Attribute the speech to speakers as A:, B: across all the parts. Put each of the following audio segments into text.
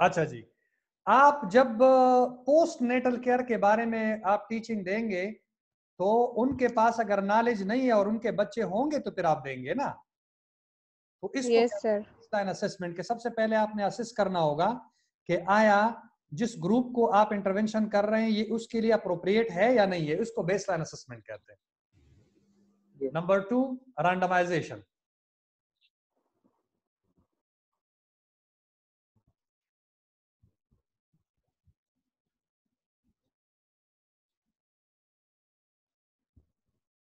A: अच्छा जी। आप जब पोस्ट नेटल केयर के बारे में आप टीचिंग देंगे तो उनके पास अगर नॉलेज नहीं है और उनके बच्चे होंगे तो फिर आप देंगे ना? तो इसको
B: यस सर
A: बेसलाइन असेसमेंट के? सबसे पहले आपने असेस करना होगा कि आया जिस ग्रुप को आप इंटरवेंशन कर रहे हैं ये उसके लिए अप्रोप्रिएट है या नहीं है? इसको बेसलाइन असेसमेंट कहते हैं। Number two randomization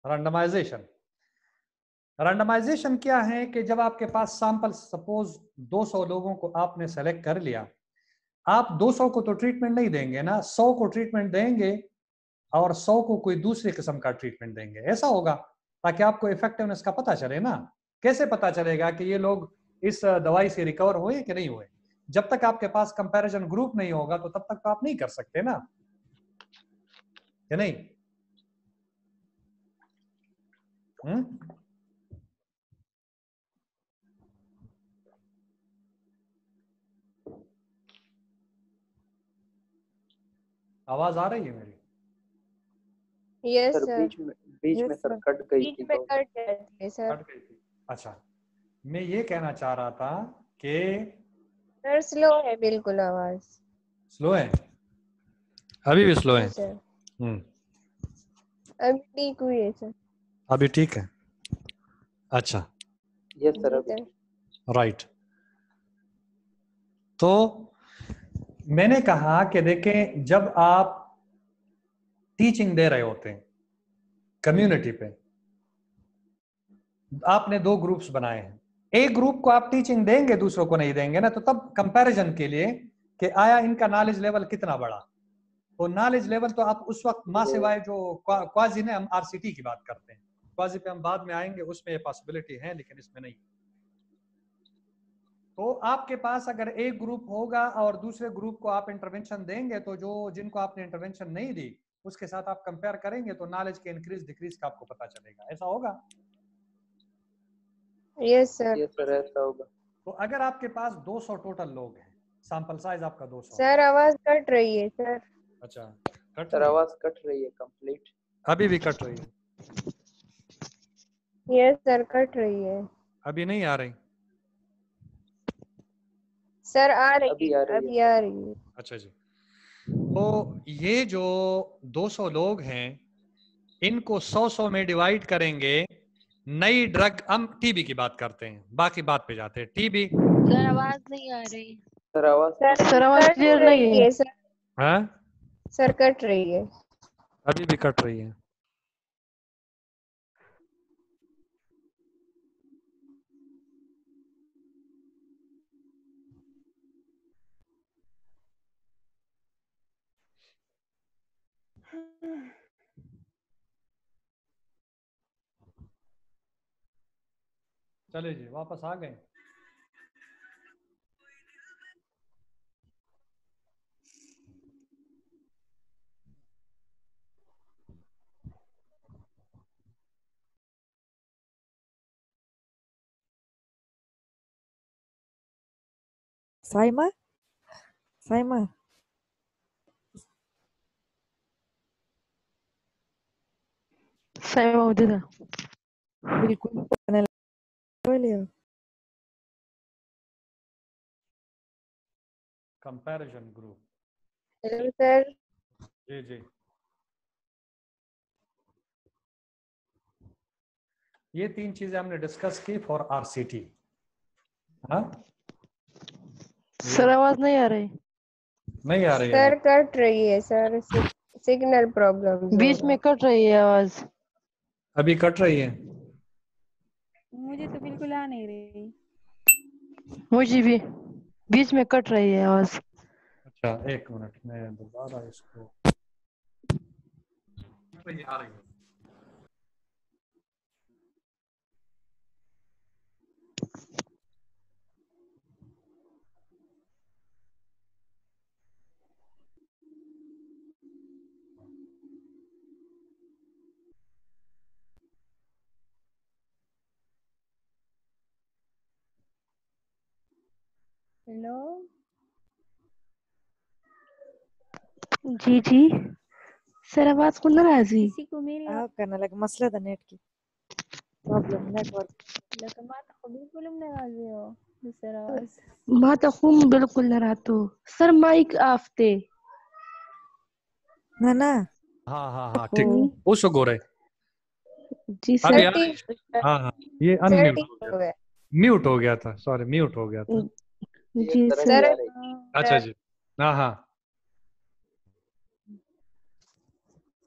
A: randomization randomization क्या है कि जब आपके पास सैंपल सपोज़ 200 लोगों को आपने सेलेक्ट कर लिया, आप 200 को तो ट्रीटमेंट नहीं देंगे ना 100 को ट्रीटमेंट देंगे और 100 को कोई दूसरी किस्म का ट्रीटमेंट देंगे। ऐसा होगा ताकि आपको इफेक्टिवनेस का पता चले ना। कैसे पता चलेगा कि ये लोग इस दवाई से रिकवर हुए कि नहीं हुए? जब तक आपके पास कंपैरिजन ग्रुप नहीं होगा तो तब तक तो आप नहीं कर सकते ना। कि नहीं? हम्म आवाज़ आ रही है मेरी?
B: यस
C: सर
B: सर
C: बीच में बीच
B: yes,
C: में
B: सर
C: कट गई
B: बीच
C: थी
B: में
C: तो।
B: कट थे सर
A: कट गई थी। अच्छा मैं ये कहना चाह रहा था कि
B: सर स्लो है बिल्कुल आवाज़।
A: स्लो है? अभी भी स्लो है।
B: सर
A: हम्म
B: अभी ठीक हुई है सर
A: अभी ठीक है? अच्छा।
C: यस सर
A: राइट तो मैंने कहा कि देखें जब आप टीचिंग दे रहे होते हैं कम्युनिटी पे आपने दो ग्रुप्स बनाए हैं। एक ग्रुप को आप टीचिंग देंगे दूसरों को नहीं देंगे ना तो तब कंपैरिजन के लिए कि आया इनका नॉलेज लेवल कितना बड़ा। तो नॉलेज लेवल तो आप उस वक्त माँ सिवाय जो क्वाजी ने हम आरसीटी की बात करते हैं। क्वाजी पे हम बाद में आएँगे उसमें ये पॉसिबिलिटी है लेकिन इसमें नहीं। तो आपके पास अगर एक ग्रुप होगा और दूसरे ग्रुप को आप इंटरवेंशन देंगे तो जो जिनको आपने इंटरवेंशन नहीं दी उसके साथ आप कंपेयर करेंगे तो नॉलेज के इंक्रीज डिक्रीज का आपको पता चलेगा। ऐसा होगा?
B: यस सर
C: यस सर ऐसा होगा।
A: तो अगर आपके पास 200 टोटल लोग हैं सैंपल साइज़ आपका 200
B: सर आवाज़ कट रही है सर
A: अच्छा कट
C: सर आवाज़ कट रही है कंप्लीट
A: अभी भी कट रही है।
B: यस सर कट रही है।
A: अभी नहीं आ रही।
B: सर आ रही
C: अभी
B: है
C: आ रही है।
B: अभी आ रही है।
A: अच्छा जी। तो ये जो 200 लोग हैं इनको 100-100 में डिवाइड करेंगे। नई ड्रग हम टीबी की बात करते हैं। बाकी बात पे जाते हैं। टीबी
D: सर आवाज़ नहीं आ रही।
C: सर आवाज़
B: सर
D: आवाज़ क्लियर नहीं है।
B: है। सर
A: हाँ?
B: सर कट रही है।
A: अभी भी कट रही है। चले जी वापस आ गए।
E: साइमा? साइमा?
D: सही
E: मौजूद है बिल्कुल
A: कंपैरिजन ग्रुप
B: हेलो सर
A: जी जी ये तीन चीज़ें हमने डिस्कस की फॉर आरसीटी हाँ?
D: सर आवाज़ नहीं आ रही।
A: नहीं आ रही
B: सर कट रही है सर सिग्नल प्रॉब्लम
D: बीच में कट रही है आवाज़।
A: अभी कट रही है।
F: मुझे तो बिल्कुल आ नहीं रही।
D: मुझे भी। बीच में कट रही है आवाज़
A: अच्छा एक मिनट मैं दोबारा इसको आ रही है
F: हेलो।
D: जी जी। सर आवाज़ को नाराजी
F: किसी को मेरी
E: हाँ करने लगे मसला था नेट की। प्रॉब्लम नेटवर्क
F: लेकिन को बिल्कुल हम नाराजी हो सर आवाज़।
D: माँ तो खून बिल्कुल नारातो सर माइक ऑफ़ थे।
E: ना ना।
A: हाँ हाँ हाँ ठीक।
D: हम्म।
A: वो सो गो रहे
D: जी सर।
A: आ रही हाँ हाँ। ये अनम्यूट हो गया। म्यूट हो गया था। सॉरी म्यूट हो गया था।
D: जी सर।
C: है।
A: अच्छा जी। हाँ हाँ।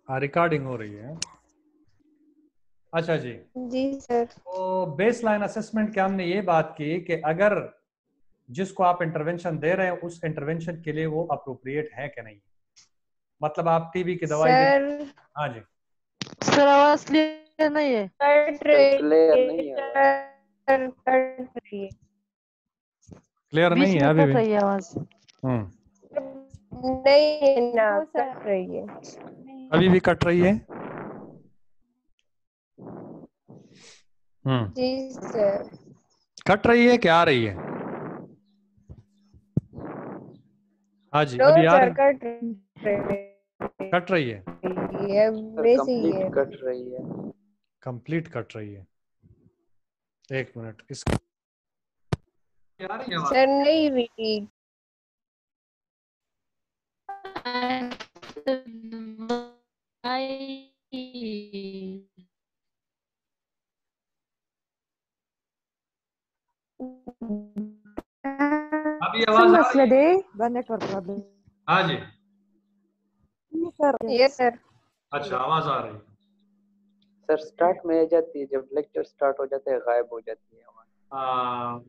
A: हाँ रिकॉर्डिंग हो रही है। अच्छा जी।
B: जी सर।
A: तो बेस लाइन असेसमेंट के हमने ये बात की कि अगर जिसको आप इंटरवेंशन दे रहे हैं उस इंटरवेंशन के लिए वो अप्रोप्रिएट है कि नहीं? मतलब आप टीबी की दवाई
B: सर।
A: हाँ जी।
D: सर आवाज़ क्लियर नहीं है
B: कट रही
C: Clear नहीं है।
B: सर कट रही है
A: क्लियर नहीं है अभी भी।
D: आवाज़
A: हम्म
B: नहीं है ना कट रही है।
A: अभी भी कट रही है? हम्म
B: जी सर।
A: कट रही है कि आ रही है। हाँ जी अभी आ रही।
B: कट रही
A: कट रही है।
B: है ही है।
C: कंप्लीट कट रही है।
A: कंप्लीट कट रही है। एक मिनट इसका है?
B: सर नहीं हुई
A: अभी आवाज़ आ रही है?
E: नेटवर्क प्रॉब्लम
A: हाँ जी।
E: सर
B: यस सर
A: अच्छा आवाज़ आ रही है।
C: सर स्टार्ट में आ जाती है जब लेक्चर स्टार्ट हो जाता है गायब हो जाती है आवाज़।
A: आ,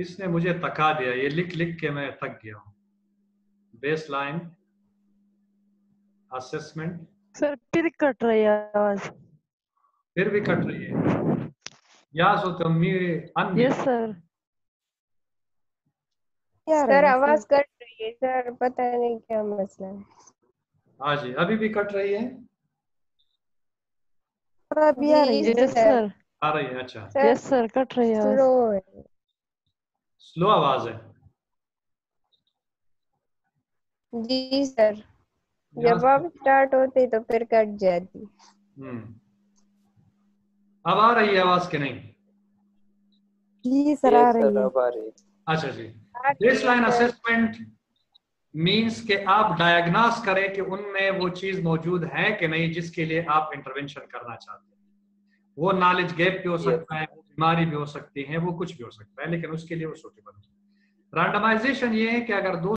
A: इसने मुझे थका दिया ये लिख लिख के मैं थक गया हूँ। बेस लाइन असेसमेंट
D: सर फिर कट रही है आवाज़।
A: फिर भी कट रही है। या सो तुम मी
D: यस सर
B: सर आवाज़ कट रही है सर पता नहीं क्या मसला है।
A: हाँ जी अभी भी कट रही है?
E: अभी आ रही है
D: सर
A: आ रही है अच्छा।
D: यस सर कट रही है
B: स्लो है।
A: स्लो आवाज़ है।
B: जी सर। जब आप स्टार्ट होते तो फिर कट जाती।
A: हम्म। अब आ रही है आवाज़ के नहीं?
E: जी सर आ रही है।
C: आ रही है।
A: अच्छा जी। बेस लाइन असेसमेंट मीन्स के आप डायग्नोस करें कि उनमें वो चीज़ मौजूद है कि नहीं जिसके लिए आप इंटरवेंशन करना चाहते हैं। वो नॉलेज गैप भी हो सकता है वो बीमारी भी हो सकती है वो कुछ भी हो सकता है लेकिन उसके लिए वो सूटेबल है रैंडमाइजेशन ये है कि अगर दो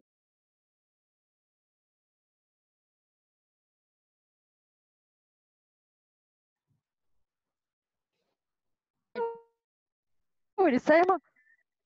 D: Uri Saima,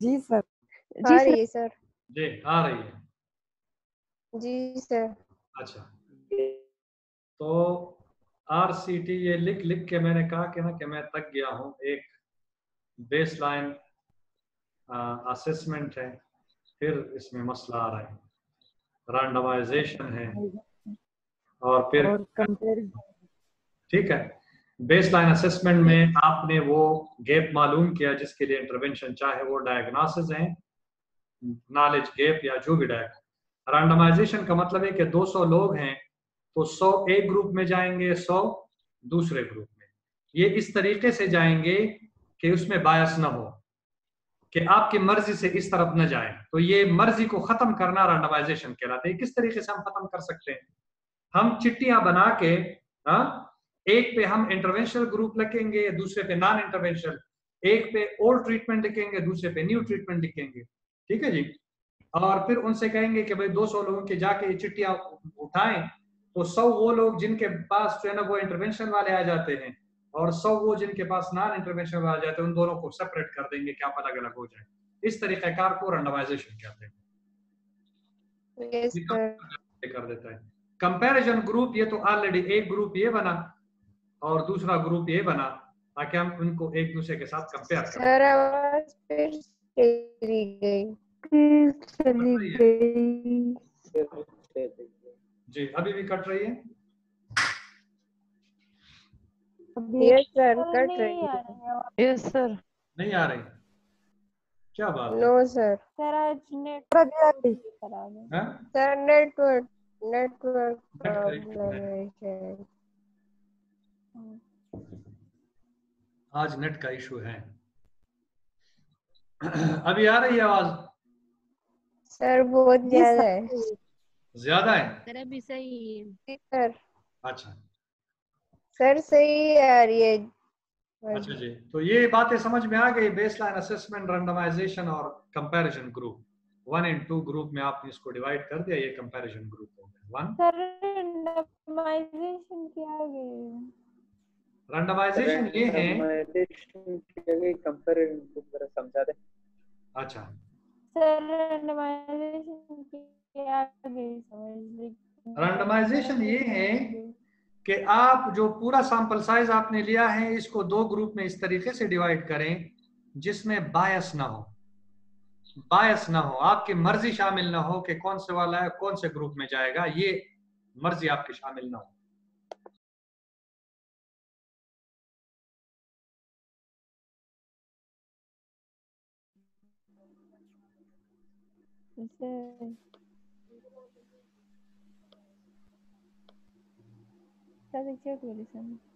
E: जी सर
B: आ
D: जी
B: रही
D: सर
B: है सर
A: जी आ रही है
B: जी सर
A: अच्छा। तो आर सी टी ये लिख लिख के मैंने कहा कि ना कि मैं तक गया हूँ। एक बेस लाइन असेसमेंट है। फिर इसमें मसला आ रहा है। रैंडमाइजेशन है। और फिर ठीक है। बेस लाइन असेसमेंट में आपने वो गैप मालूम किया जिसके लिए इंटरवेंशन चाहे वो डायग्नोसिस है नॉलेज गैप या जो भी डायग रैंडमाइजेशन का मतलब है कि 200 लोग हैं तो 100 एक ग्रुप में जाएँगे 100 दूसरे ग्रुप में। ये इस तरीके से जाएँगे कि उसमें बायस न हो, कि आपकी मर्ज़ी से इस तरफ़ न जाए। तो ये मर्ज़ी को खत्म करना रैंडमाइजेशन कहलाता है। किस तरीके से हम खत्म कर सकते हैं? हम चिट्टियाँ बना के हाँ एक पे हम इंटरवेंशनल ग्रुप लिखेंगे, दूसरे पे नॉन इंटरवेंशनल एक पे ओल्ड ट्रीटमेंट लिखेंगे, दूसरे पे न्यू ट्रीटमेंट लिखेंगे। ठीक है जी? और फिर उनसे कहेंगे कि भाई 200 लोगों के जाके ये चिट्ठियाँ उठाएँ तो सौ वो लोग जिनके पास जो है ना वो इंटरवेंशन वाले आ जाते हैं और सौ वो जिनके पास नॉन इंटरवेंशन वाले आ जाते हैं उन दोनों को सेपरेट कर देंगे क्या आप अलग अलग हो जाए। इस तरीक़ाकार को रैंडमाइजेशन कहते हैं। कर देता है। कंपैरिजन ग्रुप ये तो ऑलरेडी एक ग्रुप ये बना और दूसरा ग्रुप ये बना ताकि हम उनको एक दूसरे के साथ कंपेयर करें।
B: चली गई।
A: जी अभी भी कट रही है?
E: अभी
B: यस सर
F: सर
B: कट रही है।
D: यस सर
A: नहीं आ रही। क्या बात
B: नो सर
F: सर आज
B: net? Sir network
A: network
B: problem.
A: है आज नेट का इशू है। अभी आ रही है आवाज़?
B: सर बहुत ज़्यादा है।
A: ज़्यादा है?
G: सर अभी सही है।
B: सर।
A: अच्छा।
B: सर सही आ रही है
A: अच्छा जी तो ये बातें समझ में आ गई बेसलाइन असेसमेंट रैंडमाइजेशन और comparison group one and two group में आपने इसको डिवाइड कर दिया ये कंपैरिजन ग्रुप हो गया। वन
F: सर randomization क्या आ गई।
A: रैंडमाइजेशन ये है।
C: कंपैरिजन ग्रुप जरा समझा दे।
A: अच्छा।
F: Randomization
A: ये है कि आप जो पूरा सैंपल साइज़ आपने लिया है, इसको दो ग्रुप में इस तरीके से डिवाइड करें, जिसमें बायस ना हो। बायस ना हो। आपकी मर्ज़ी शामिल ना हो कि कौन से वाला है, कौन से ग्रुप में जाएगा। ये मर्ज़ी आपकी शामिल ना हो।
F: सर सर चेक करो सर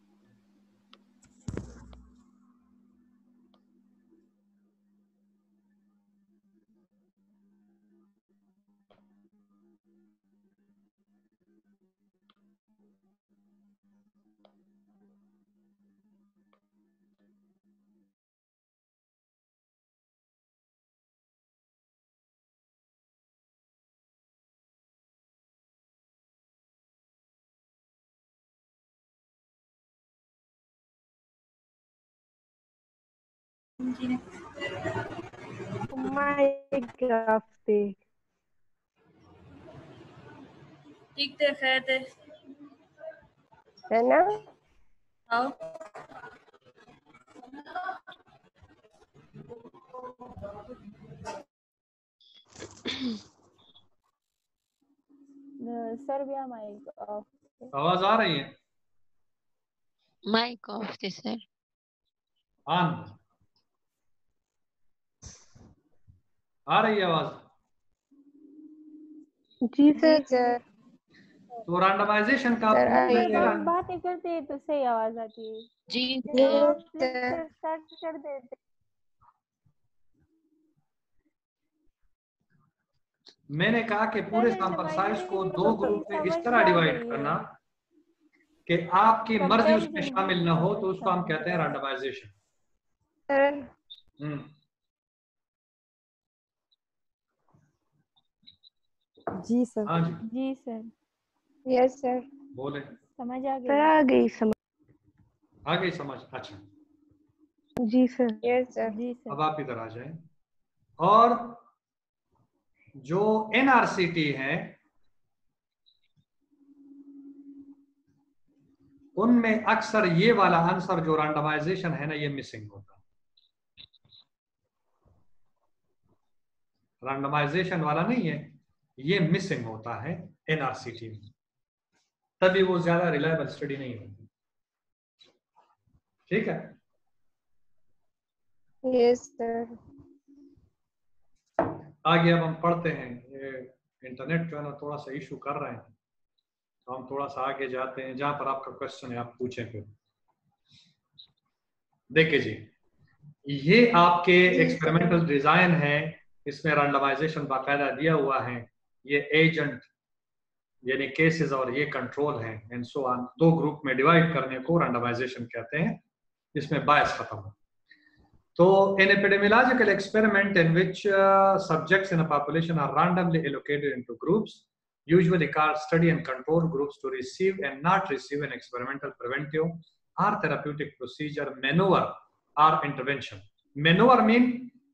G: ठीक थे खैर थे
B: है ना
G: आओ
F: सर भी माइक ऑफ़
A: आवाज़ आ रही है?
G: माइक ऑफ़ थे सर
A: ऑन आ रही है आवाज़?
D: जी सर।
B: सर।
A: तो रैंडमाइजेशन का
F: हम बातें करते हैं तो सही आवाज़ आती है।
G: जी सर।
B: सर
F: स्टार्ट कर देते
A: मैंने कहा कि पूरे सैंपल साइज़ को दो
F: तो
A: ग्रुप में इस तरह डिवाइड करना कि आपकी मर्ज़ी उसमें शामिल ना हो तो उसको हम कहते हैं रैंडमाइजेशन हम्म।
E: जी सर।
A: हाँ जी।
F: जी सर।
B: यस सर
A: बोले।
F: समझ आ
D: सर
F: गई
D: आ गई समझ।
A: आ गई समझ अच्छा।
D: जी सर।
B: यस सर
F: जी सर।
A: अब आप इधर आ जाएँ। और जो एनआरसीटी है उनमें अक्सर ये वाला आंसर जो रैंडमाइजेशन है ना ये मिसिंग होता है। रैंडमाइजेशन वाला नहीं है। ये मिसिंग होता है एनआरसीटी में। तभी वो ज़्यादा रिलायबल स्टडी नहीं होती। ठीक है?
B: यस सर
A: आगे अब हम पढ़ते हैं। ये इंटरनेट जो है ना थोड़ा सा इशू कर रहे हैं। तो हम थोड़ा सा आगे जाते हैं। जहाँ पर आपका क्वेश्चन है आप पूछें फिर। देखिए जी ये आपके एक्सपेरिमेंटल डिज़ाइन है। इसमें रैंडमाइजेशन बाकायदा दिया हुआ है। ये एजेंट यानी केसेस और ये कंट्रोल है एंड सो ऑन दो ग्रुप में डिवाइड करने को रैंडमाइजेशन कहते हैं, जिसमें बायस खत्म हो। तो in epidemiological experiment in which subjects in a population are randomly allocated into groups usually call study and control groups to receive and not receive an experimental preventive or therapeutic procedure manoeuvre or intervention manoeuvre mean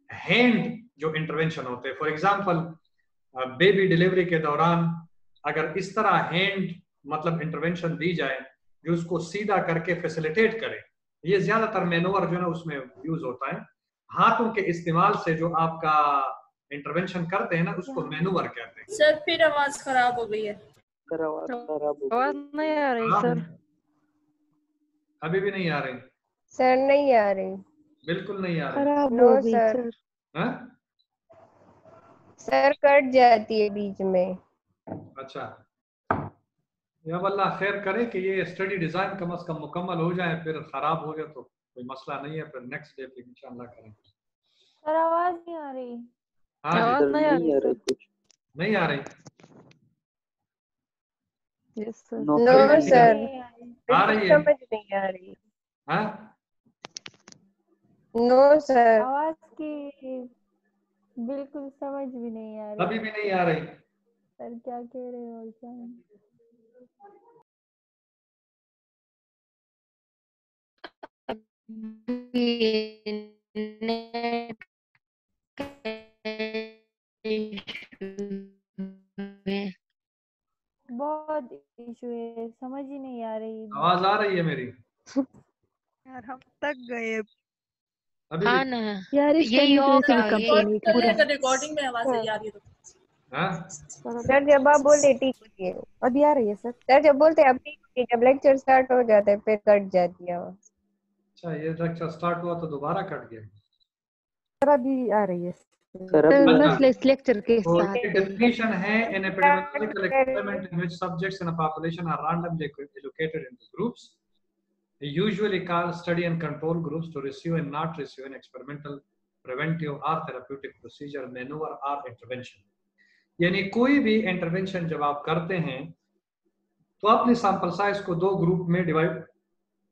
A: hand जो intervention होते हैं। For example baby delivery के दौरान अगर इस तरह hand मतलब intervention दी जाए जो उसको सीधा करके फैसिलिटेट करे ये ज़्यादातर मेनोवर जो है ना उसमें यूज़ होता है। हाथों के इस्तेमाल से जो आपका इंटरवेंशन करते हैं ना उसको मेनूवर कहते हैं।
G: सर फिर आवाज़ खराब हो गई है।
C: आवाज़ खराब हो
D: आवाज़
C: गई
D: नहीं आ रही
A: हाँ।
D: सर।
A: अभी भी नहीं आ रही।
B: सर नहीं आ रही।
A: बिल्कुल नहीं आ रही।
E: खराब हो गई
B: सर।
E: सर?
B: कट जाती है बीच में।
A: अच्छा। या अल्लाह खैर करे कि ये स्टडी डिज़ाइन कम अज कम मुकम्मल हो जाए फिर खराब हो गया तो कोई मसला नहीं है फिर नेक्स्ट डे पे इंशाल्लाह करेंगे
F: सर आवाज़ नहीं आ रही।
A: हाँ
D: आवाज़ नहीं आ रही
C: कुछ
A: नहीं आ रही।
D: यस सर
C: नो
B: सर
F: आ रही
A: आ
B: बिल्कुल
A: रही है।
B: समझ नहीं आ रही।
A: हाँ?
B: नो सर
F: आवाज़ की बिल्कुल समझ भी नहीं आ रही।
A: अभी भी नहीं आ रही।
F: सर क्या कह रहे हो क्या? बहुत इशू है समझ ही नहीं आ रही।
A: आवाज़ आ रही है मेरी।
E: यार हम तक गए।
A: अभी
D: हाँ ना।
E: यार इस
D: यही
G: पूरा रिकॉर्डिंग में आवाज़ नहीं आ रही है तो
A: हाँ?
B: सर जब आप बोलते ठीक है।
E: अभी आ रही है सर।
B: सर जब बोलते हैं अब ठीक जब लेक्चर स्टार्ट हो जाता है फिर कट जाती है
A: अच्छा ये लेक्चर स्टार्ट हुआ तो दोबारा कट गया।
E: सर अभी आ रही है।
D: लेक्चर के
A: तो
D: साथ।
A: definition है an epidemiological experiment in which subjects in a population are randomly allocated into groups usually called study and control groups to receive and not receive an experimental preventive or therapeutic procedure maneuver or intervention यानी कोई भी intervention जब आप करते हैं तो अपने sample size को दो ग्रुप में डिवाइड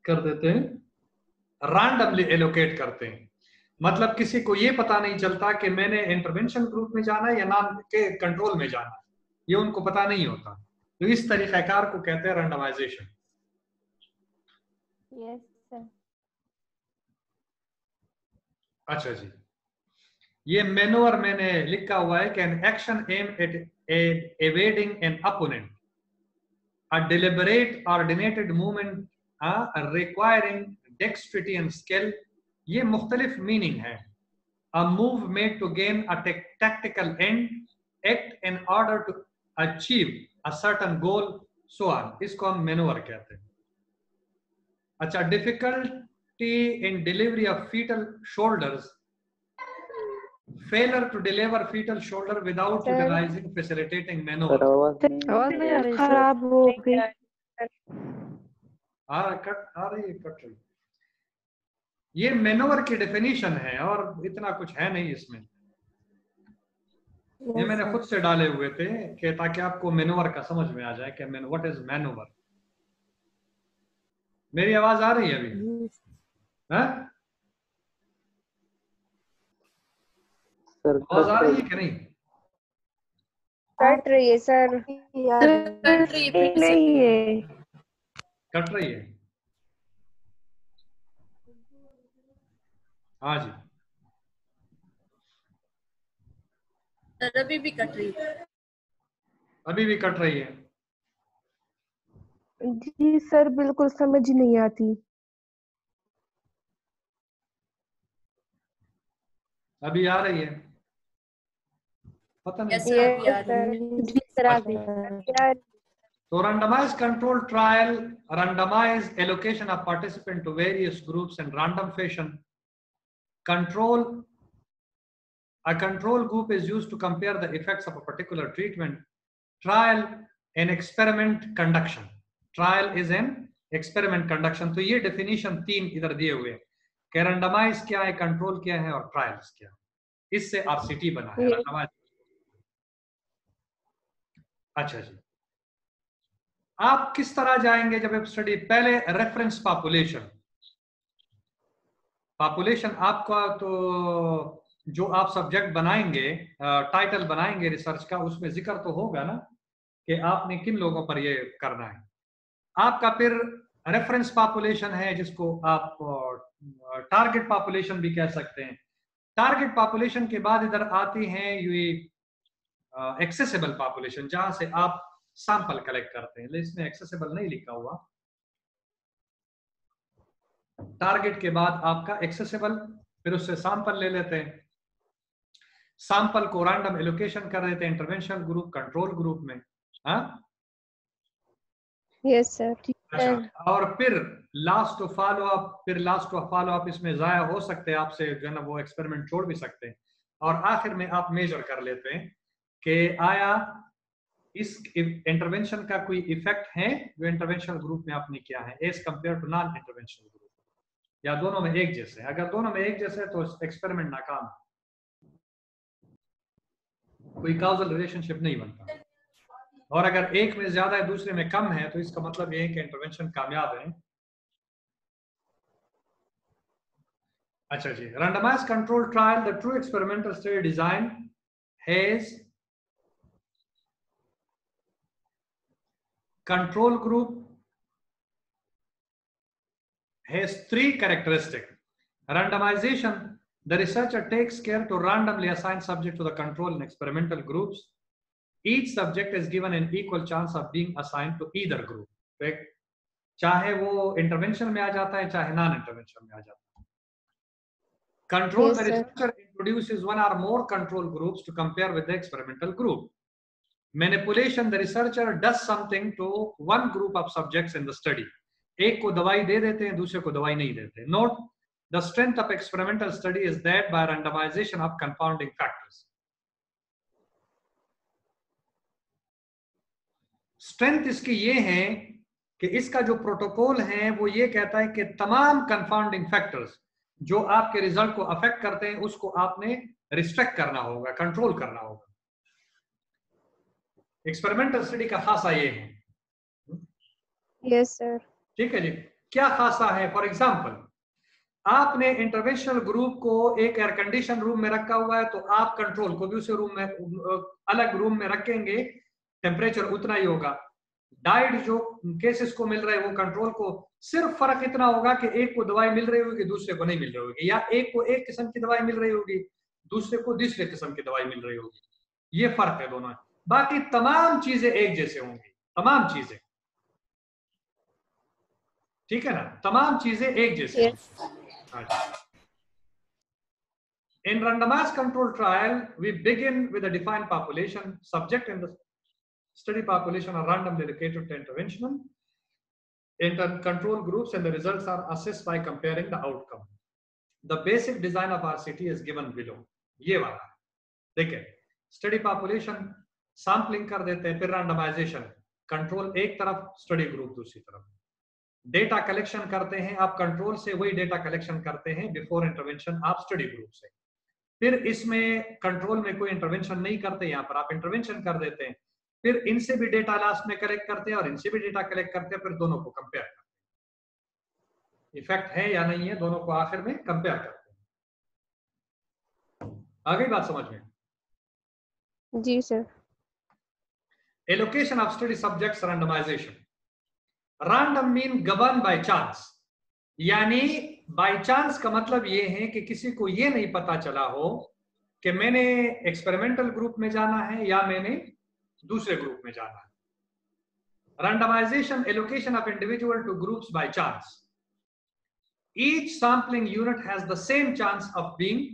A: कर देते हैं रैंडमली एलोकेट करते हैं मतलब किसी को ये पता नहीं चलता कि मैंने इंटरवेंशन ग्रुप में जाना है या नॉन के कंट्रोल में जाना है ये उनको पता नहीं होता तो इस तरीक़ाकार को कहते हैं रैंडमाइजेशन अच्छा जी। ये मेनोअर मैंने लिखा हुआ है can action aim at avoiding an opponent a deliberate ordinated dinated movement requiring dexterity and skill ये मुख्तलिफ़ मीनिंग है। A move made to gain a tactical end act in order to achieve a certain goal so or इसको हम manoeuvre कहते हैं। अच्छा difficulty in delivery of fetal shoulders failure to deliver fetal shoulder without
B: Sir.
A: utilizing facilitating maneuver.
E: खराब हो गई।
A: आ cut आ रही cut रही। ये मेनोवर की डेफिनेशन है और इतना कुछ है नहीं इसमें। ये मैंने खुद से डाले हुए थे कि ताकि आपको मेनोवर का समझ में आ जाए कि मैन व्हाट इज़ मेनोवर मेरी आवाज़ आ रही है अभी? हैं? आवाज़ आ रही है कि नहीं?
B: कट रही है सर।
G: कट रही है
E: नहीं है।
A: कट रही है? हाँ जी।
G: सर अभी भी कट रही है।
A: अभी भी कट रही है।
E: जी सर बिल्कुल समझ नहीं आती।
A: अभी आ रही है। पता अच्छा। तो randomize control trial randomize allocation of participant to various groups and random fashion control a control group is used to compare the effects of a particular treatment trial an experiment conduction Trial is an experiment conduction तो ये definition तीन इधर दिए हुए हैं। कि randomize क्या है, कंट्रोल क्या है और trials क्या है. इससे RCT बना है अच्छा जी। आप किस तरह जाएँगे जब आप स्टडी पहले रेफरेंस पॉपुलेशन पॉपुलेशन आपका तो जो आप सब्जेक्ट बनाएँगे टाइटल बनाएँगे रिसर्च का उसमें ज़िक्र तो होगा ना कि आपने किन लोगों पर ये करना है। आपका फिर रेफरेंस पॉपुलेशन है जिसको आप टारगेट पॉपुलेशन भी कह सकते हैं। टारगेट पॉपुलेशन के बाद इधर आती हैं ये एक्सेसिबल पॉपुलेशन जहाँ से आप सैंपल कलेक्ट करते हैं। इसमें एक्सेसिबल नहीं लिखा हुआ। टारगेट के बाद आपका एक्सेसिबल फिर उससे सैंपल ले लेते हैं। सैंपल को रैंडम एलोकेशन कर देते हैं इंटरवेंशन ग्रुप कंट्रोल ग्रुप में। हाँ?
B: यस सर
A: अच्छा और फिर लास्ट टू फॉलो अप फिर लास्ट टू फॉलो अप इसमें जाया हो सकते हैं, आपसे जो है ना वो एक्सपेरिमेंट छोड़ भी सकते हैं। और आखिर में आप मेजर कर लेते हैं कि आया, इस इंटरवेंशन का कोई इफ़ेक्ट है, जो इंटरवेंशन ग्रुप में आपने किया है as compare to non intervention group या दोनों में एक जैसे अगर दोनों में एक जैसे तो एक्सपेरिमेंट नाकाम। कोई काउजल रिलेशनशिप नहीं बनता। और अगर एक में ज़्यादा है, दूसरे में कम है तो इसका मतलब यह है कि इंटरवेंशन कामयाब है। अच्छा जी randomize control trial the true experimental study design has control group has three characteristic randomization the researcher takes care to randomly assign subject to the control in experimental groups each subject is given an equal chance of being assigned to either group correct चाहे वो intervention में आ जाता है चाहे non intervention में आ जाता है Control
B: Yes,
A: the
B: sir.
A: researcher introduces one or more control groups to compare with the experimental group. Manipulation, the researcher does something to one group of subjects in the study. एक को दवाई दे देते हैं दूसरे को दवाई नहीं देते note the strength of experimental study is that by randomization of compounding factors strength इसकी ये है कि इसका जो प्रोटोकॉल है वो ये कहता है कि तमाम कंपाउंडिंग फैक्टर्स जो आपके रिज़ल्ट को अफेक्ट करते हैं उसको आपने रिस्ट्रिक्ट करना होगा कंट्रोल करना होगा। एक्सपेरिमेंटल स्टडी का खासा ये है।
B: Yes, sir.
A: ठीक है जी। क्या खासा है? फॉर एग्ज़ाम्पल आपने इंटरवेंशनल ग्रुप को एक एयर कंडीशन रूम में रखा हुआ है तो आप कंट्रोल को भी उसे रूम में अलग रूम में रखेंगे टेम्परेचर उतना ही होगा। डाइट जो केसेस को मिल रहा है वो कंट्रोल को सिर्फ़ फ़र्क इतना होगा कि एक को दवाई मिल रही होगी दूसरे को नहीं मिल रही होगी। या एक को एक किस्म की दवाई मिल रही होगी दूसरे को दूसरे किस्म की दवाई मिल रही होगी। ये फ़र्क है दोनों। बाकी तमाम चीज़ें एक जैसे होंगी। तमाम चीज़ें। ठीक है ना? तमाम चीज़ें एक जैसे
B: इन
A: होंगी। Control trial we begin a defined population. Subject in the study population are randomly allocated to intervention. Inter, control groups, and the results are assessed by comparing the outcome. The basic design of RCT is given below. ये वाला देखिए study population sampling कर देते हैं फिर randomisation control एक तरफ़ study group दूसरी तरफ़ डेटा कलेक्शन करते हैं आप कंट्रोल से वही डेटा कलेक्शन करते हैं बिफोर इंटरवेंशन आप स्टडी ग्रुप से फिर इसमें कंट्रोल में कोई इंटरवेंशन नहीं करते यहाँ पर आप इंटरवेंशन कर देते हैं फिर इनसे भी डेटा लास्ट में कलेक्ट करते हैं और इनसे भी डेटा कलेक्ट करते हैं फिर दोनों को कंपेयर करते हैं। इफ़ेक्ट है या नहीं है दोनों को आखिर में कंपेयर करते हैं। आ गई बात समझ में?
B: जी sir
A: allocation of study subjects randomization. Random mean governed by chance. यानी बाय चांस का मतलब ये है कि किसी को ये नहीं पता चला हो कि मैंने एक्सपेरिमेंटल ग्रुप में जाना है या मैंने दूसरे ग्रुप में जाना है। Randomization allocation of individual to groups by chance. Each sampling unit has the same chance of being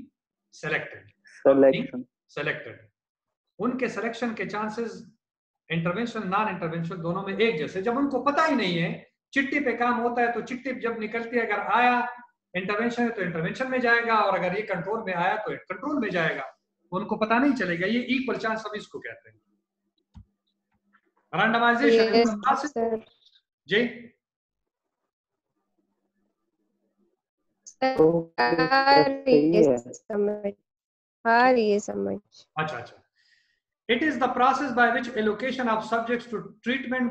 A: selected.
C: Selection.
A: Selected. उनके सिलेक्शन के चांसेस इंटरवेंशन नॉन इंटरवेंशन दोनों में एक जैसे। जब उनको पता ही नहीं है चिट्ठी पे काम होता है तो चिट्ठी जब निकलती है अगर आया इंटरवेंशन है तो इंटरवेंशन में जाएगा और अगर ये कंट्रोल में आया तो कंट्रोल में जाएगा। उनको पता नहीं चलेगा ये इक्वल चांस हम इसको कहते हैं। randomization yes, which allocation of subjects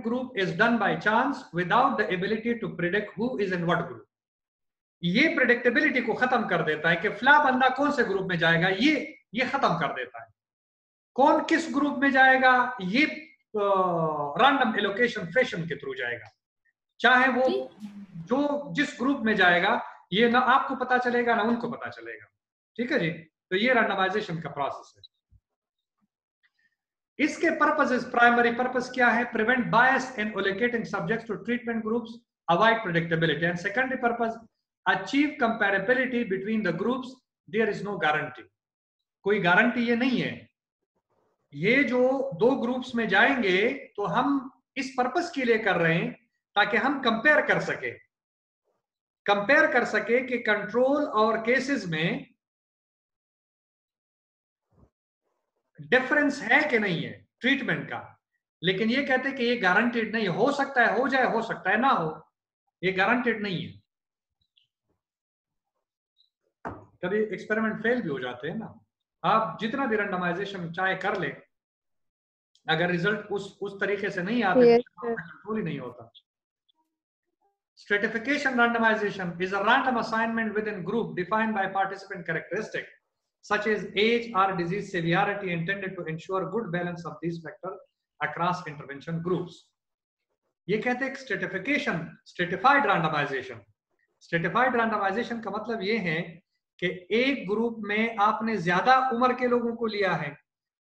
A: group is done by chance without the ability to predict is in group ये प्रिडिक्टेबिलिटी को खत्म कर देता है कि फ्ला बंदा कौन से ग्रुप में जाएगा ये ये खत्म कर देता है। कौन किस ग्रुप में जाएगा ये रैंडम एलोकेशन फ़ैशन के थ्रू जाएगा। चाहे वो जो। जिस ग्रुप में जाएगा ये ना आपको पता चलेगा ना उनको पता चलेगा। ठीक है जी? तो ये रैंडमाइजेशन का प्रोसेस है। इसके पर्पसेस प्राइमरी पर्पस क्या है? Prevent bias in allocating subjects to treatment groups avoid predictability and secondary purpose achieve comparability between the groups there is no guarantee कोई गारंटी ये नहीं है ये जो दो ग्रुप्स में जाएँगे तो हम इस पर्पस के लिए कर रहे हैं ताकि हम कंपेयर कर सके। कंपेयर कर सके कि कंट्रोल और केसेस में डिफरेंस है कि नहीं है ट्रीटमेंट का। लेकिन ये कहते हैं कि ये गारंटेड नहीं, हो सकता है, हो जाए, हो सकता है, ना हो, ये गारंटेड नहीं है। कभी एक्सपेरिमेंट फेल भी हो जाते हैं ना? आप जितना भी रेंडमाइजेशन चाहे कर ले अगर रिज़ल्ट उस उस तरीके से नहीं आते
B: तो
A: कंट्रोल ही नहीं होता। Stratification randomization is a random assignment within group defined by participant characteristic such as age or disease severity intended to ensure good balance of this factor across intervention groups ये कहते हैं stratification stratified randomization stratified randomization का मतलब ये है कि एक group में आपने ज़्यादा उम्र के लोगों को लिया है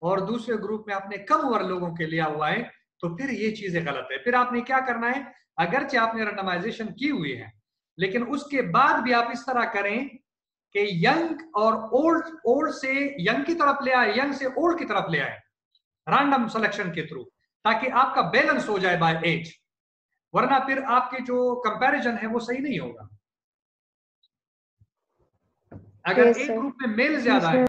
A: और दूसरे ग्रुप में आपने कम उम्र लोगों के लिया हुआ है तो फिर ये चीज़ें गलत है। फिर आपने क्या करना है? अगरचे आपने रैंडमाइजेशन की हुई है, लेकिन उसके बाद भी आप इस तरह करें कि यंग और ओल्ड ओल्ड से यंग की तरफ़ ले आए, यंग से ओल्ड की तरफ़ ले आए रैंडम सिलेक्शन के थ्रू ताकि आपका बैलेंस हो जाए बाय एज वरना फिर आपके जो कंपैरिजन है वो सही नहीं होगा। अगर
B: Yes,
A: एक ग्रुप में मेल ज़्यादा है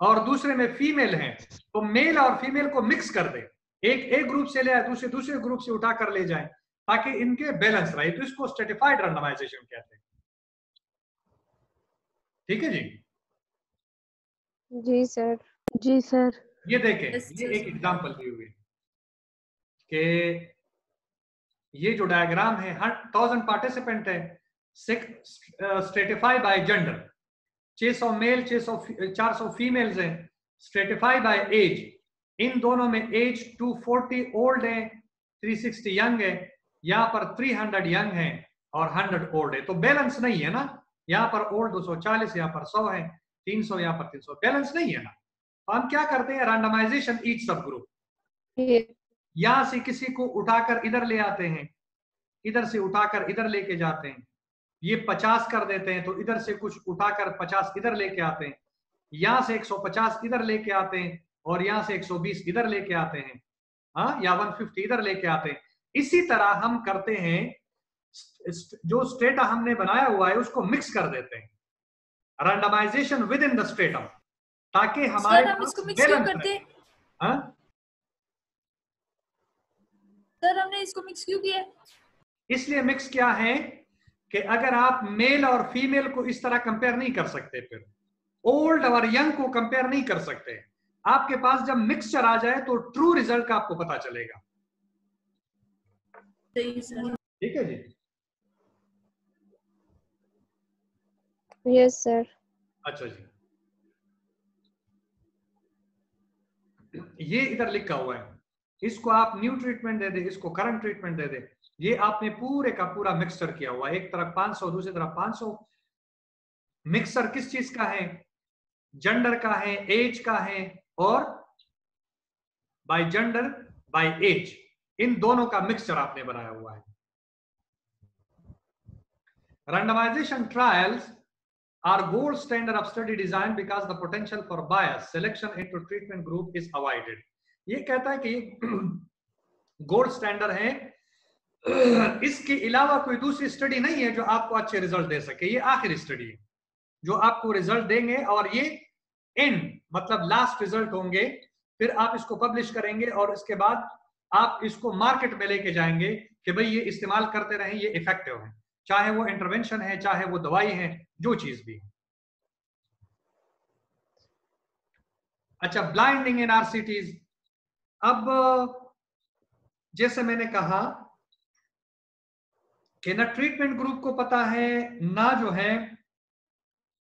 A: और दूसरे में फीमेल है तो मेल और फीमेल को मिक्स कर दे। एक एक ग्रुप से ले आए दूसरे दूसरे ग्रुप से उठा कर ले जाए ताकि इनके बैलेंस रहे। तो इसको स्टेटिफाइड रैंडमाइजेशन कहते हैं। ठीक है जी?
B: जी सर
D: जी सर
A: ये देखें
G: Yes,
A: ये एक एग्जांपल दी हुई। है कि ये जो डायग्राम है हर थाउज़ेंड पार्टिसिपेंट है stratify by gender 600 male 600 400 females हैं स्ट्रेटिफाई बाय एज इन दोनों में एज 240 ओल्ड है 360 यंग है यहाँ पर 300 यंग है और 100 ओल्ड है. तो बैलेंस नहीं है ना? यहाँ पर ओल्ड 240 यहाँ पर 100 है 300 यहाँ पर 300 बैलेंस नहीं है ना? तो हम क्या करते हैं? रैंडमाइजेशन ईच सब ग्रुप यहाँ से किसी को उठाकर इधर ले आते हैं इधर से उठाकर इधर लेके जाते हैं। ये पचास कर देते हैं तो इधर से कुछ उठाकर पचास इधर लेके आते हैं। यहाँ से 150 इधर लेके आते हैं और यहाँ से 120 इधर लेके आते हैं। हाँ या 150 इधर लेके आते हैं। इसी तरह हम करते हैं जो स्टेटा हमने बनाया हुआ है उसको मिक्स कर देते हैं। Randomization within the stratum ताकि हमारे
G: हम इसको मिक्स क्यों करते हैं?
A: हाँ?
G: सर हमने इसको मिक्स क्यों किया?
A: इसलिए मिक्स क्या है? कि अगर आप मेल और फीमेल को इस तरह कंपेयर नहीं कर सकते फिर। ओल्ड और यंग को कंपेयर नहीं कर सकते। आपके पास जब मिक्सचर आ जाए तो ट्रू रिज़ल्ट का आपको पता चलेगा। ठीक है जी।
B: यस सर
A: अच्छा जी। ये इधर लिखा हुआ है। इसको आप न्यू ट्रीटमेंट दे दे इसको करंट ट्रीटमेंट दे दे। ये आपने पूरे का पूरा मिक्सर किया हुआ एक तरफ़ 500 दूसरी तरफ़ 500 मिक्सर किस चीज़ का है? जेंडर का है एज का है और बाय जेंडर बाय एज इन दोनों का मिक्सचर आपने बनाया हुआ है। Randomization trials are gold standard of study design because the potential for bias selection into treatment group is avoided ये कहता है कि गोल्ड स्टैंडर्ड है इसके अलावा कोई दूसरी स्टडी नहीं है जो आपको अच्छे रिज़ल्ट दे सके। ये आखिरी स्टडी है, जो आपको रिज़ल्ट देंगे और ये एंड मतलब लास्ट रिज़ल्ट होंगे। फिर आप इसको पब्लिश करेंगे और इसके बाद आप इसको मार्केट में लेके जाएँगे कि भाई ये इस्तेमाल करते रहें, ये इफ़ेक्टिव है। चाहे वो इंटरवेंशन है, चाहे वो दवाई है, जो चीज़ भी। अच्छा ब्लाइंडिंग इन आरसीटीज अब, जैसे मैंने कहा कि ना ट्रीटमेंट ग्रुप को पता है, ना जो है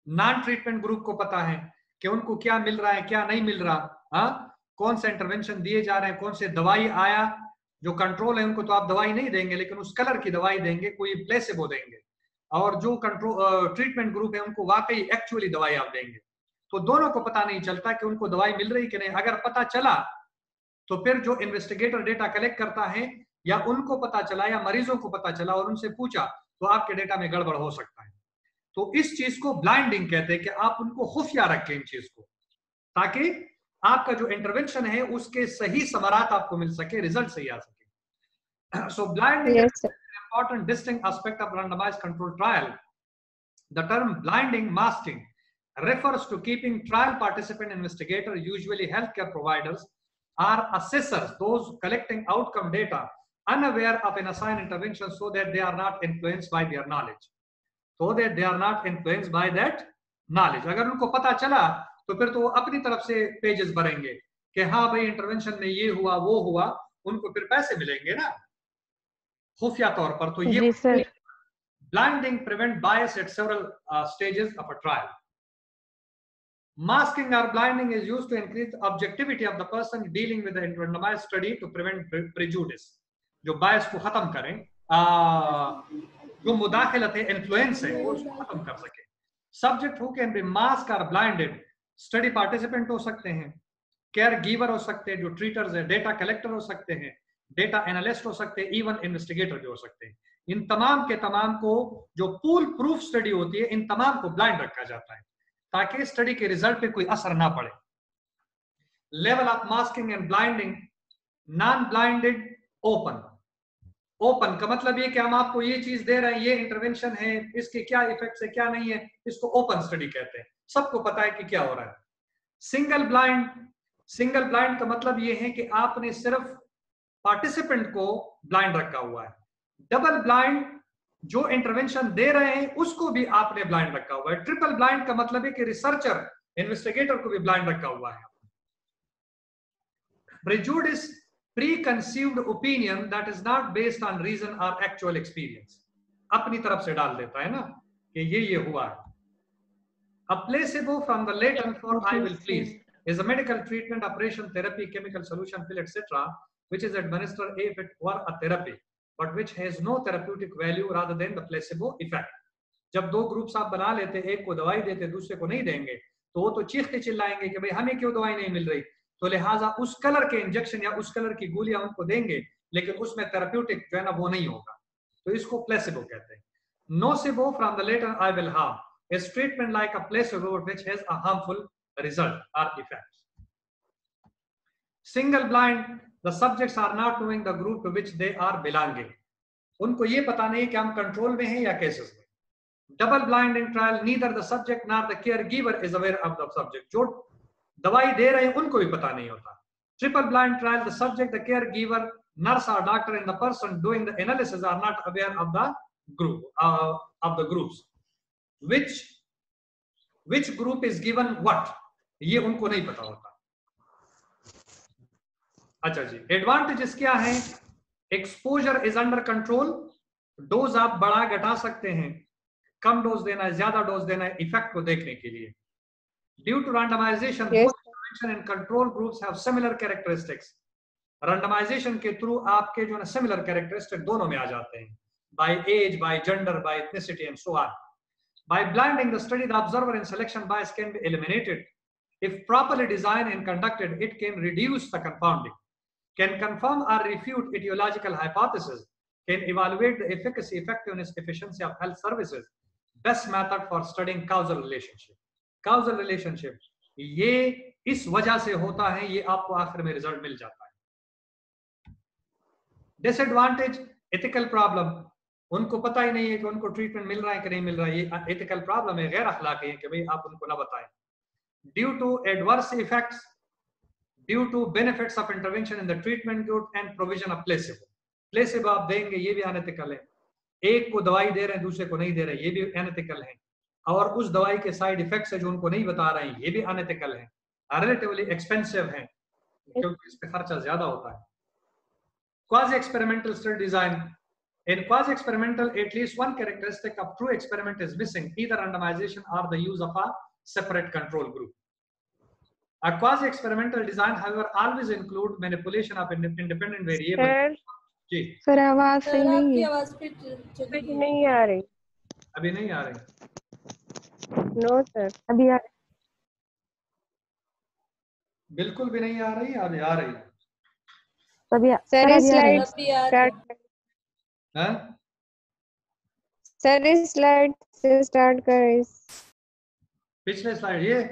A: नॉन ट्रीटमेंट ग्रुप को पता है कि उनको क्या मिल रहा है, क्या नहीं मिल रहा हाँ? कौन से इंटरवेंशन दिए जा रहे हैं, कौन से दवाई आया, जो कंट्रोल है उनको तो आप दवाई नहीं देंगे, लेकिन उस कलर की दवाई देंगे, कोई प्लेसेबो देंगे। और जो कंट्रोल ट्रीटमेंट ग्रुप है, उनको वाकई एक्चुअली दवाई आप देंगे। तो दोनों को पता नहीं चलता कि उनको दवाई मिल रही कि नहीं। अगर पता चला तो फिर जो इन्वेस्टिगेटर डेटा कलेक्ट करता है या उनको पता चला या मरीजों को पता चला और उनसे पूछा तो आपके डेटा में गड़बड़ हो सकता है। तो इस चीज़ को ब्लाइंडिंग कहते हैं कि आप उनको खुफिया रखें इन चीज़ को ताकि आपका जो इंटरवेंशन है उसके सही समरात आपको मिल सके रिज़ल्ट सही आ सके। So blind important distinguishing aspect of randomize control trial the term blinding masking refers to keeping trial participant investigator usually health care providers or assessors those collecting outcome data unaware of an assigned intervention so that they are not influenced by their knowledge. So that they are not influenced by that knowledge. अगर उनको पता चला तो फिर तो वो अपनी तरफ़ से पेजेस भरेंगे कि हाँ भाई इंटरवेंशन में ये हुआ वो हुआ उनको फिर पैसे मिलेंगे ना खुफिया तौर पर तो ये blinding prevent bias at several uh, stages of a trial. Masking or blinding is used to increase objectivity of the person dealing with the randomized study to prevent pre- prejudice. जो bias को खत्म करें आ, जो मुदाखलत है influence है वो उसको खत्म कर सके। Subject who can be mask और ब्लाइंडेड स्टडी पार्टिसिपेंट हो सकते हैं केयर गिवर हो सकते हैं जो ट्रीटर्स है डेटा कलेक्टर हो सकते हैं डेटा एनालिस्ट हो सकते हैं इवन इन्वेस्टिगेटर भी हो सकते हैं। इन तमाम के तमाम को जो पूल प्रूफ स्टडी होती है इन तमाम को ब्लाइंड रखा जाता है ताकि स्टडी के रिज़ल्ट पे कोई असर ना पड़े। Level of masking and blinding non blinded open open का मतलब ये कि हम आपको ये चीज़ दे रहे हैं, ये इंटरवेंशन है, इसके क्या इफेक्ट्स है, क्या नहीं है, इसको ओपन स्टडी कहते हैं। सबको पता है कि क्या हो रहा है। सिंगल ब्लाइंड सिंगल ब्लाइंड का मतलब ये है कि आपने सिर्फ़ पार्टिसिपेंट को ब्लाइंड रखा हुआ है। डबल ब्लाइंड जो इंटरवेंशन दे रहे हैं, उसको भी आपने ब्लाइंड रखा हुआ है। ट्रिपल ब्लाइंड का मतलब है कि रिसर्चर इन्वेस्टिगेटर को भी ब्लाइंड रखा हुआ है। Prejudice preconceived opinion that is not based on reason or actual experience अपनी तरफ़ से डाल देता है ना कि ये ये हुआ है a placebo from the latent for I will please is a medical treatment, operation, therapy, chemical solution, pill, etc., which is administered if it were a therapy, but which has no therapeutic value rather than the placebo effect. जब दो groups आप बना लेते एक को दवाई देते दूसरे को नहीं देंगे तो वो तो चीखते चिल्लाएँगे कि भाई हमें क्यों दवाई नहीं मिल रही तो लिहाजा उस कलर के इंजेक्शन या उस कलर की गोलियाँ उनको देंगे लेकिन उसमें थेराप्यूटिक जो है ना वो नहीं होगा। तो इसको प्लेसिबो कहते हैं। Nocebo from the latter I will harm is treatment like a placebo which has a harmful result or effects. Single blind, the subjects are not knowing the group to which they are belonging. उनको ये पता नहीं कि हम control में हैं या cases में। Double blind in trial neither the subject not the care giver is aware of the subject जो दवाई दे रहे हैं उनको भी पता नहीं होता। Triple blind trial the subject the care giver or doctor and the person doing the analysis are not aware of the group uh, of the groups. Which which group is given what? ये उनको नहीं पता होता। अच्छा जी advantages क्या है? Exposure is under control dose आप बढ़ा घटा सकते हैं। कम डोज देना है ज़्यादा डोज देना है इफ़ेक्ट को देखने के लिए। Due to randomization Intervention and control groups have similar characteristics randomization के थ्रू आपके जो है सिमिलर कैरेक्टरिस्टिक दोनों में आ जाते हैं by age by gender by ethnicity and so on by blinding the study the observer and selection bias can be eliminated if properly designed and conducted it can reduce the confounding can confirm or refute etiological hypothesis can evaluate the efficacy effectiveness efficiency of health services best method for studying causal relationship causal relationship ये इस वजह से होता है, ये आपको आखिर में रिज़ल्ट मिल जाता है। डिसएडवांटेज एथिकल प्रॉब्लम उनको पता ही नहीं है कि उनको ट्रीटमेंट मिल रहा है कि नहीं मिल रहा है, ये एथिकल प्रॉब्लम है, गैर अखलाकी है कि भाई आप उनको ना बताएँ। Due to adverse effects due to benefits of intervention in the treatment group and provision of placebo placebo आप देंगे, ये भी अनएथिकल है। एक को दवाई दे रहे हैं, दूसरे को नहीं दे रहे ये भी अनएथिकल है। और उस दवाई के साइड इफेक्ट्स है जो उनको नहीं बता रहे हैं, ये भी अनएथिकल है। रिलेटिवली एक्सपेंसिव है क्योंकि इस पे खर्चा ज़्यादा होता है quasi experimental study design in quasi experimental at least one characteristic of true experiment is missing either randomization or the use of a separate control group a quasi experimental design however always include manipulation of independent variable
B: sir
A: ji
B: sir आवाज़ सही नहीं
G: आपकी
B: है
G: आवाज़ गई।
B: नहीं आ रही
A: अभी नहीं आ रही
B: नो सर
E: अभी आ
A: बिल्कुल भी नहीं आ रही अभी आ रही
E: अभी
B: सर इस
E: है।
B: स्लाइड
G: आ
B: सर इस से स्टार्ट करें।
A: पिछले स्लाइड ये?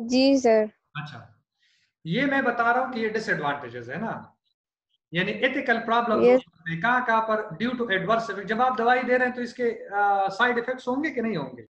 B: जी सर
A: अच्छा। ये मैं बता रहा हूँ कि ये डिसएडवांटेजेस है ना। यानी एथिकल प्रॉब्लम. कहाँ कहाँ पर ड्यू टू एडवर्स जब आप दवाई दे रहे हैं तो इसके साइड इफेक्ट्स होंगे कि नहीं होंगे?